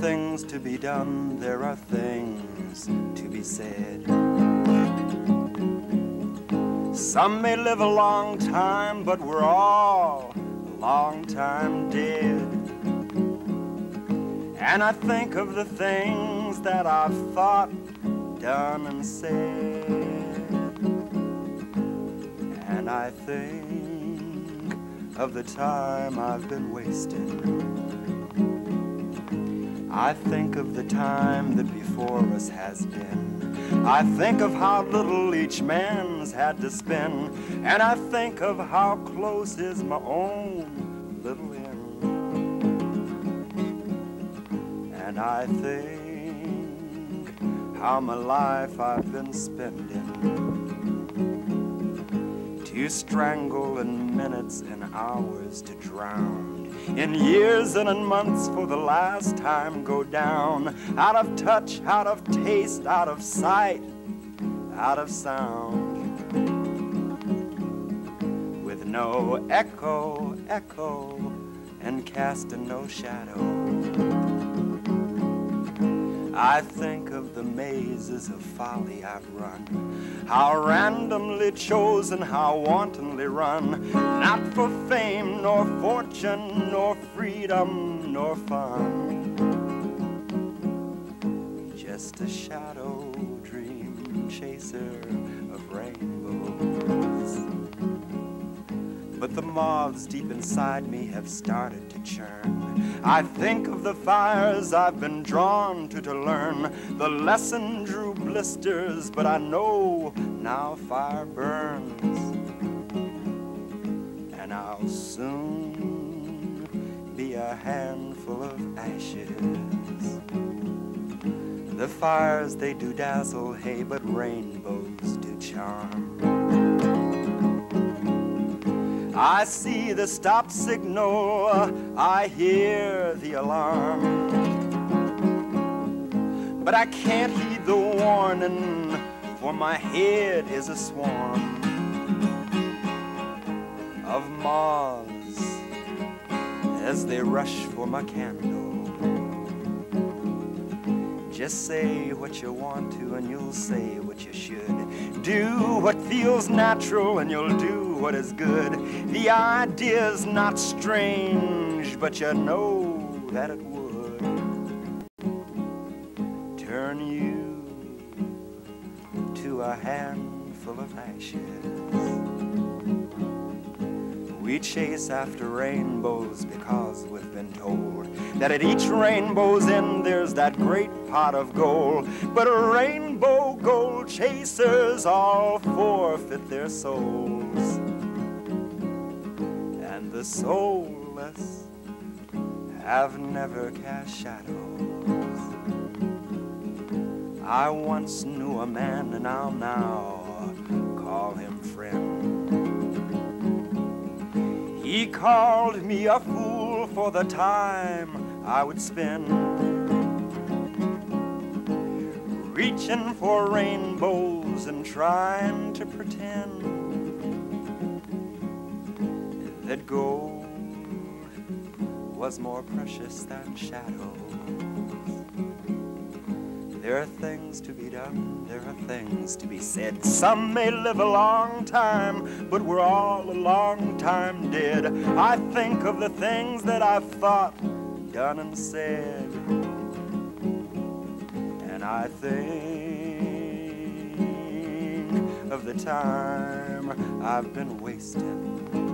to be done, there are things to be said. Some may live a long time, but we're all a long time dead. And I think of the things that I've thought, done, and said. And I think of the time I've been wasting. I think of the time that before us has been. I think of how little each man's had to spend. And I think of how close is my own little end. And I think how my life I've been spending. To strangle in minutes and hours to drown in years and in months for the last time go down. Out of touch, out of taste, out of sight, out of sound. With no echo, echo, and casting no shadow. I think of the mazes of folly I've run, how randomly chosen, how wantonly run, not for fame, nor fortune, nor freedom, nor fun. Just a shadow dream chaser of rainbows. But the moths deep inside me have started to I think of the fires I've been drawn to to learn. The lesson drew blisters, but I know now fire burns. And I'll soon be a handful of ashes. The fires they do dazzle, hey, but rainbows do charm. I see the stop signal, I hear the alarm. But I can't heed the warning, for my head is a swarm of moths as they rush for my candle. Just say what you want to, and you'll say what you should. Do what feels natural, and you'll do what is good. The idea's not strange, but you know that it would turn you to a handful of ashes. We chase after rainbows because we've been told that at each rainbow's end there's that great pot of gold. But rainbow gold chasers all forfeit their souls. The soulless have never cast shadows. I once knew a man and I'll now call him friend. He called me a fool for the time I would spend reaching for rainbows and trying to pretend that gold was more precious than shadows. There are things to be done, there are things to be said. Some may live a long time, but we're all a long time dead. I think of the things that I've thought, done, and said. And I think of the time I've been wasting